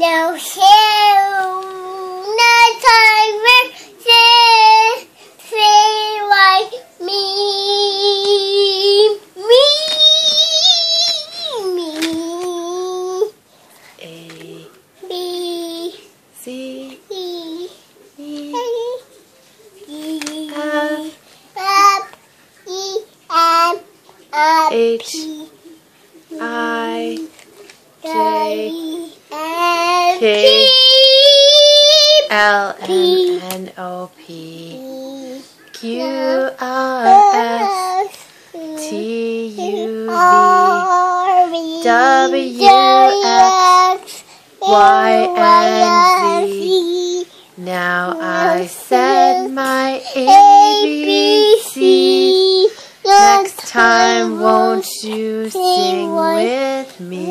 No hill, no tiger, say, say like me, me, me, A B, C E, E E, F F, E, M, F, H P, I J W, N, K, L M N O P Q R S T U V W X Y and Z. Now I said my ABC. Next time, won't you sing with me?